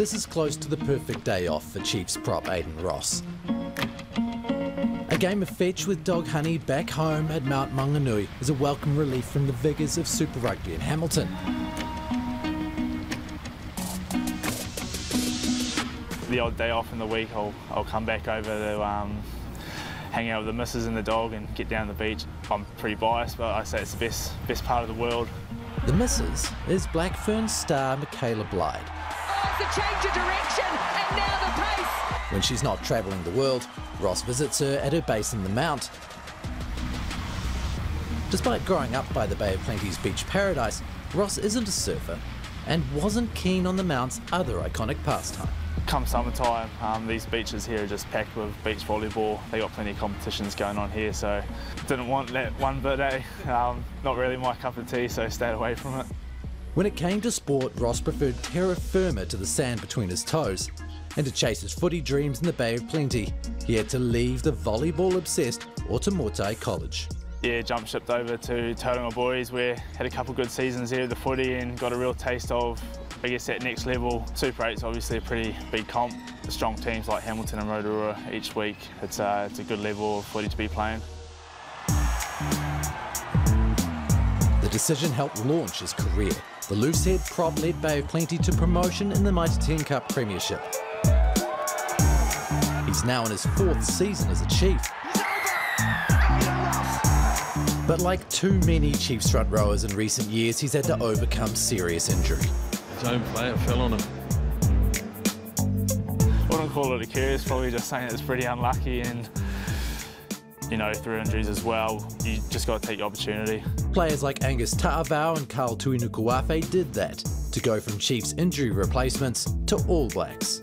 This is close to the perfect day off for Chiefs prop Aidan Ross. A game of fetch with dog honey back home at Mount Maunganui is a welcome relief from the vigours of Super Rugby in Hamilton. The odd day off in the week, I'll, I'll come back over to um, hang out with the missus and the dog and get down the beach. I'm pretty biased, but I say it's the best, best part of the world. The missus is Black Fern star Michaela Blyde. A change of direction, and now the pace. When she's not travelling the world, Ross visits her at her base in the Mount. Despite growing up by the Bay of Plenty's beach paradise, Ross isn't a surfer and wasn't keen on the Mount's other iconic pastime. Come summertime, um, these beaches here are just packed with beach volleyball. They got plenty of competitions going on here, so didn't want that one bit, eh? Um, not really my cup of tea, so stayed away from it. When it came to sport, Ross preferred terra firma to the sand between his toes. And to chase his footy dreams in the Bay of Plenty, he had to leave the volleyball-obsessed Otumoetai College. Yeah, jump shipped over to Tauranga Boys where had a couple good seasons there at the footy and got a real taste of, I guess, that next level. Super 8's obviously a pretty big comp. The strong teams like Hamilton and Rotorua each week, it's, uh, it's a good level of footy to be playing. Decision helped launch his career. The loosehead prop led Bay of Plenty to promotion in the Mitre 10 Cup Premiership. He's now in his fourth season as a Chief. But like too many Chiefs front rowers in recent years, he's had to overcome serious injury. His own player fell on him. I wouldn't call it a curse, probably just saying it's pretty unlucky and you know, through injuries as well, you just got to take the opportunity. Players like Angus Ta'avao and Karl Tu'inukuafe did that, to go from Chiefs injury replacements to All Blacks.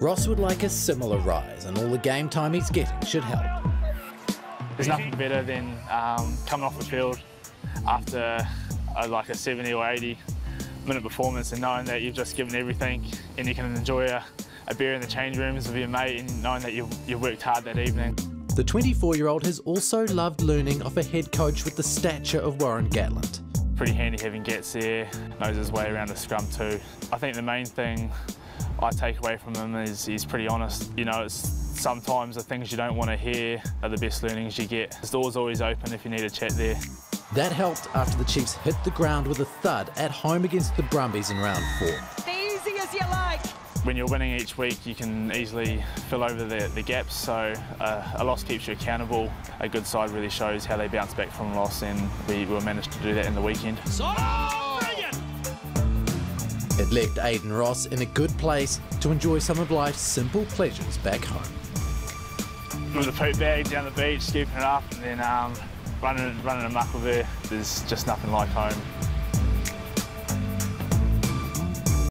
Ross would like a similar rise, and all the game time he's getting should help. There's nothing better than um, coming off the field after a, like a 70 or 80 minute performance and knowing that you've just given everything and you can enjoy a, a beer in the change rooms with your mate and knowing that you've, you've worked hard that evening. The 24 year old has also loved learning off a head coach with the stature of Warren Gatland. Pretty handy having Gats there, knows his way around the scrum too. I think the main thing I take away from him is he's pretty honest. You know, it's sometimes the things you don't want to hear are the best learnings you get. The door's always open if you need a chat there. That helped after the Chiefs hit the ground with a thud at home against the Brumbies in round four. Easy as you like. When you're winning each week, you can easily fill over the, the gaps, so uh, a loss keeps you accountable. A good side really shows how they bounce back from loss, and we, we managed to do that in the weekend. It left Aidan Ross in a good place to enjoy some of life's simple pleasures back home. With a poop bag down the beach, scooping it up, and then um, running, running amok with her, there's just nothing like home.